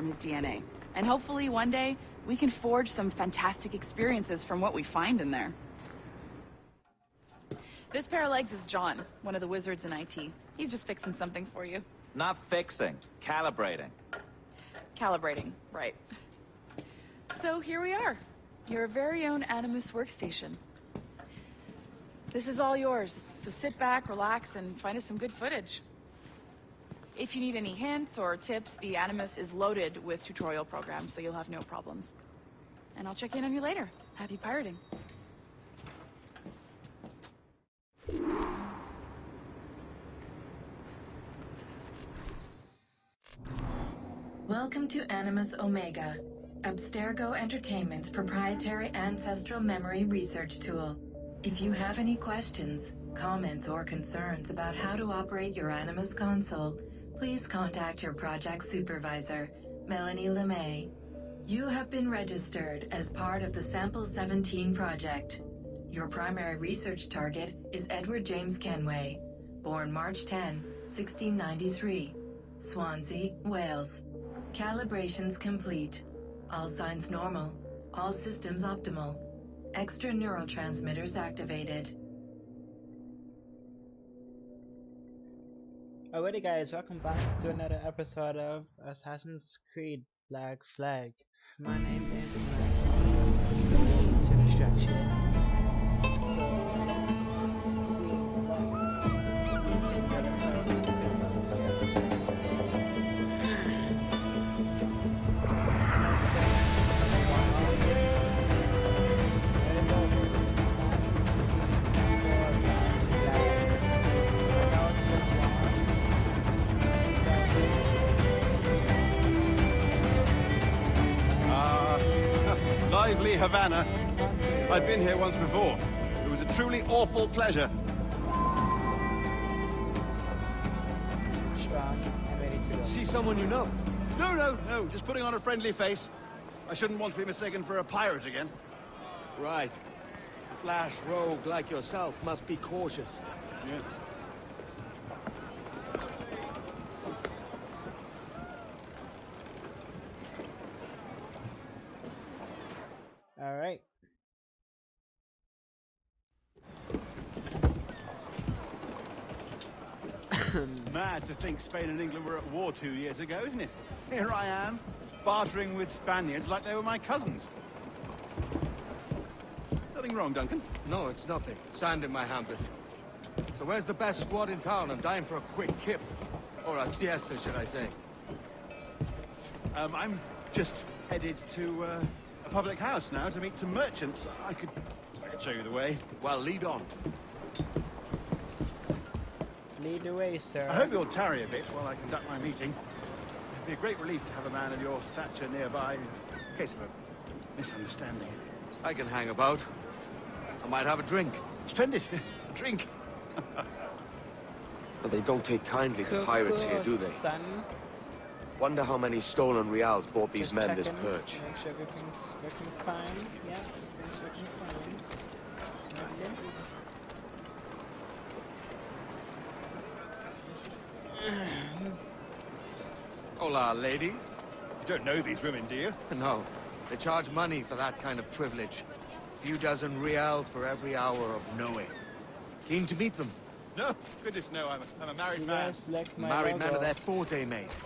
from his DNA. And hopefully one day, we can forge some fantastic experiences from what we find in there. This pair of legs is John, one of the wizards in IT. He's just fixing something for you. Not fixing, calibrating. Calibrating, right. So here we are. Your very own Animus workstation. This is all yours, so sit back, relax, and find us some good footage. If you need any hints or tips, the Animus is loaded with tutorial programs, so you'll have no problems. And I'll check in on you later. Happy pirating. Welcome to Animus Omega, Abstergo Entertainment's proprietary ancestral memory research tool. If you have any questions, comments, or concerns about how to operate your Animus console, please contact your project supervisor, Melanie LeMay. You have been registered as part of the Sample 17 project. Your primary research target is Edward James Kenway, born March 10, 1693, Swansea, Wales. Calibrations complete. All signs normal. All systems optimal. Extra neurotransmitters activated. Alrighty guys, welcome back to another episode of Assassin's Creed Black Flag. My name is to. Havana. I've been here once before. It was a truly awful pleasure. See someone you know? No, no, no. Just putting on a friendly face. I shouldn't want to be mistaken for a pirate again. Right. A flash rogue like yourself must be cautious. Yeah. Alright. Mad to think Spain and England were at war two years ago, isn't it? Here I am, bartering with Spaniards like they were my cousins. Nothing wrong, Duncan? No, it's nothing. Sand in my hampers. So where's the best squad in town? I'm dying for a quick kip. Or a siesta, should I say. Um, I'm just headed to uh, a public house now to meet some merchants. I could, I could show you the way. Well, lead on. Lead the way, sir. I hope you'll tarry a bit while I conduct my meeting. It'd be a great relief to have a man of your stature nearby in case of a misunderstanding. I can hang about. I might have a drink. Splendid. A drink. But they don't take kindly to pirates here, do they? Son. Wonder how many stolen reals bought these Just men this perch. Make sure everything's working fine. Yeah, everything's working fine. Okay. Hola, ladies. You don't know these women, do you? No, they charge money for that kind of privilege. A Few dozen reals for every hour of knowing. Keen to meet them. No. Goodness, no. I'm a, I'm a married man. Just like my Married man of their forte, mate.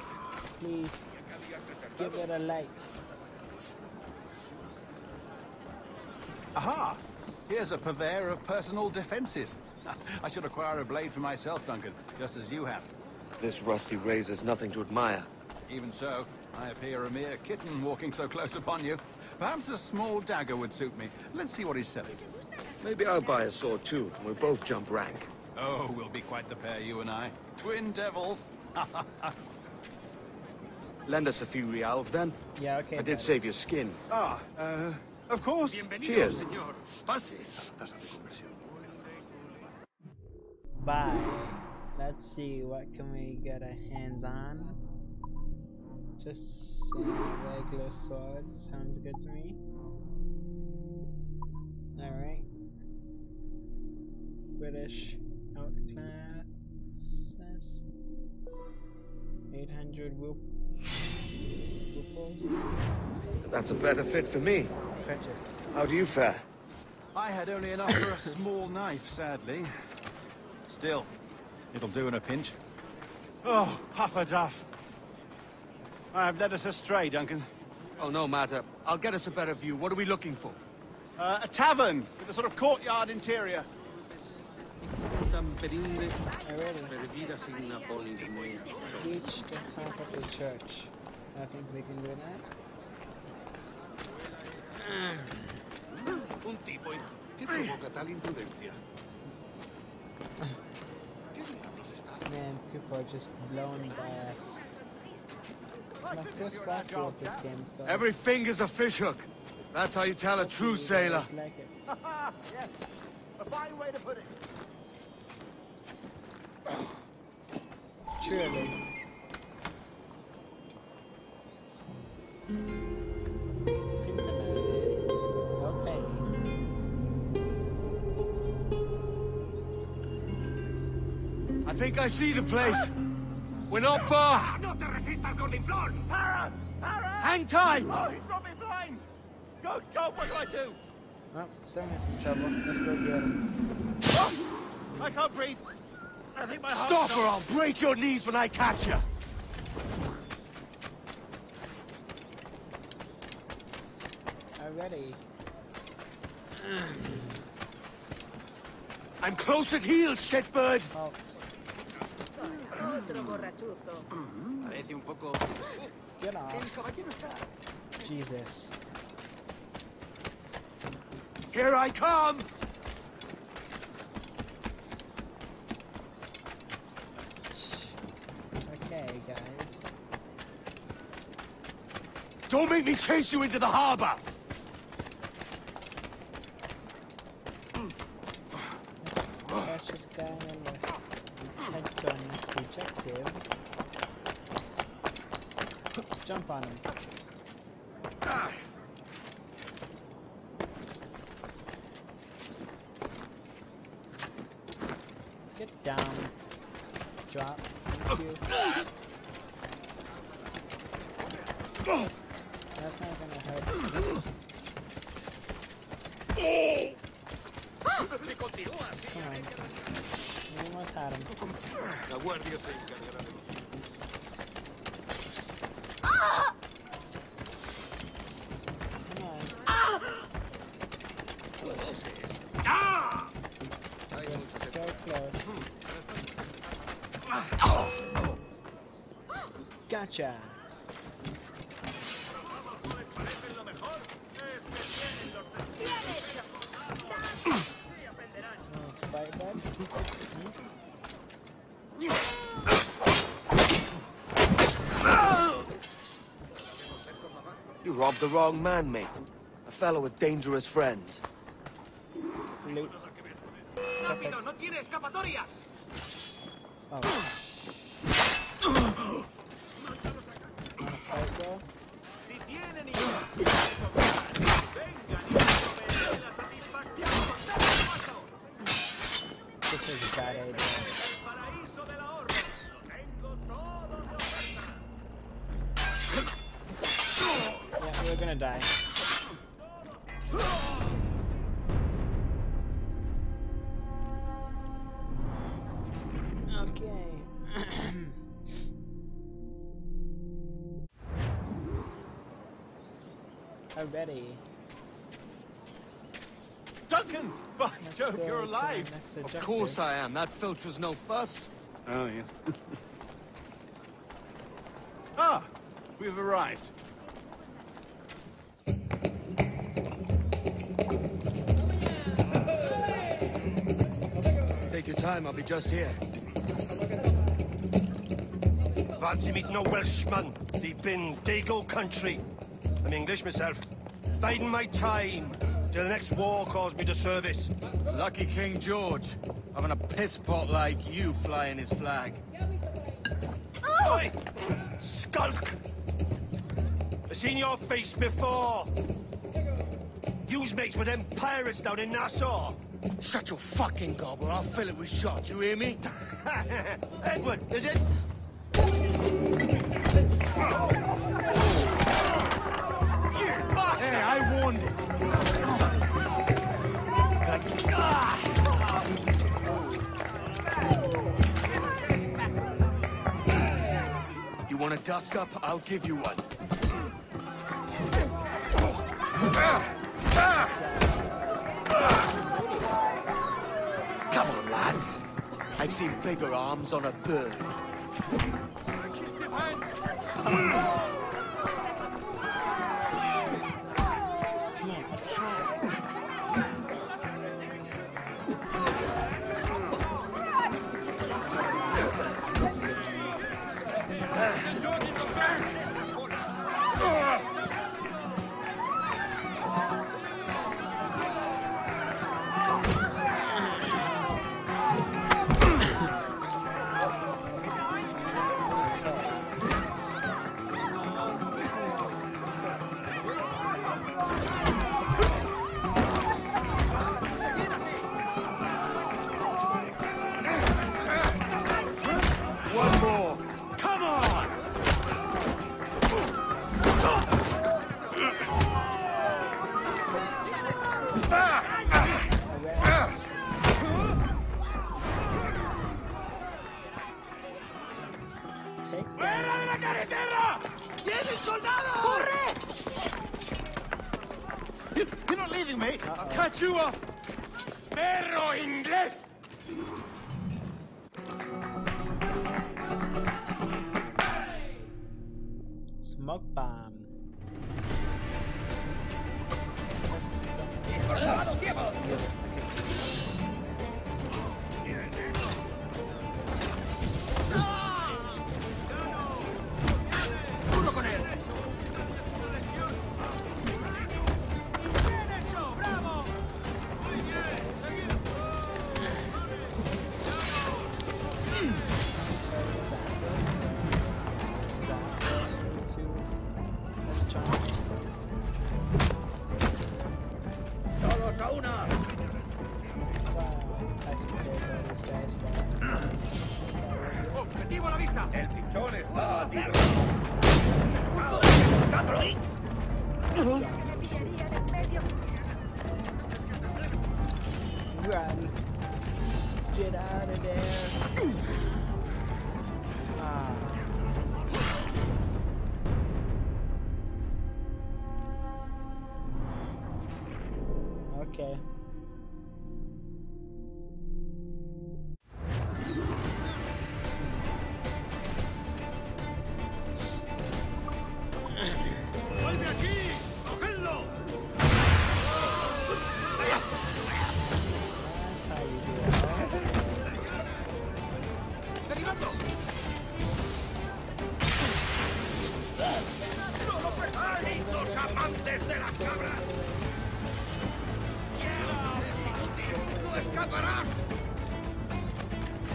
Please give it a like. Aha! Here's a purveyor of personal defenses. I should acquire a blade for myself, Duncan, just as you have. This rusty razor's nothing to admire. Even so, I appear a mere kitten walking so close upon you. Perhaps a small dagger would suit me. Let's see what he's selling. Maybe I'll buy a sword too, and we'll both jump rank. Oh, we'll be quite the pair, you and I. Twin devils. Lend us a few reals then. Yeah, okay. I did buddy. save your skin. ah, uh, of course. Cheers. Bye. Let's see what can we get our hands on. Just a regular sword sounds good to me. Alright. British outclass 800 whoop Ruffles. That's a better fit for me. Purchase. How do you fare? I had only enough for a small knife, sadly. Still, it'll do in a pinch. Oh, puffer duff. I've led us astray, Duncan. Oh, no matter. I'll get us a better view. What are we looking for? Uh, a tavern with a sort of courtyard interior. Already. Reach the top of the church. I think we can do that. Un tipo que provoca tal imprudencia. ¿Qué diablos está Man, people are just blowing by us. It's my first walkthrough of this game, so Every finger's a fishhook. That's how you tell a true sailor. I like it. yes, a fine way to put it. Surely. I think I see the place. We're not far. ¡No te resistas, Gordiflón! Para! Para! Hang tight. Oh, he's got me blind! Go, go, what do I do? Well, Stone is in trouble. Let's go get him. Oh, I can't breathe. I think my heart. Stop or I'll break your knees when I catch you. Already. I'm close at heel, shitbird. Halt. Otro borrachuzo. Parece un poco... Get off. Jesus. Here I come. Okay, guys. Don't make me chase you into the harbor. Catch this guy and we'll head next objective. Jump on him. Get down. Drop. Thank you. That's not gonna así... Come on. Had him. La guardia se encargará de. Gotcha. Oh, fight bud. You robbed the wrong man, mate. A fellow with dangerous friends. Loot. ¡Rápido, no tiene escapatoria! Oh. Gonna die. Okay. Already. Duncan! By Let's Jove, go you're alive! Of objective. course I am. That filch was no fuss. Oh, yes. ah, we've arrived. Take your time. I'll be just here. Fancy meeting no Welshman deep in Dago country. I'm English myself. Biding my time till the next war calls me to service. Lucky King George. Having a piss pot like you flying his flag. Oi! Skulk! I've seen your face before. You's mates with them pirates down in Nassau. Shut your fucking gob or I'll fill it with shot. You hear me? Edward, is it? Hey, I warned him. You want a dust up? I'll give you one. Ah! Ah! Come on, lads. I've seen bigger arms on a bird. Come leaving me! I'll catch you up! ¡Perro inglés! Smoke bomb. ¡Objetivo a la vista! ¡El pichón está a tierra! Run. Get out of there.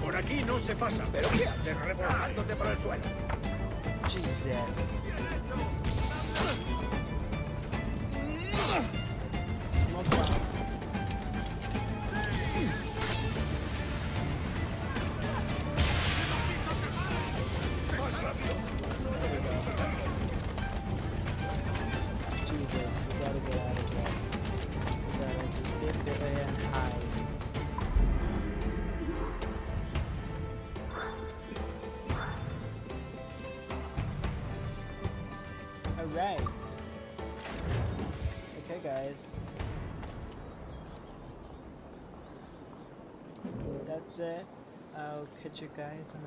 Por aquí no se pasa. ¿Pero qué haces revolcándote por el suelo? Jesus. Catch you guys on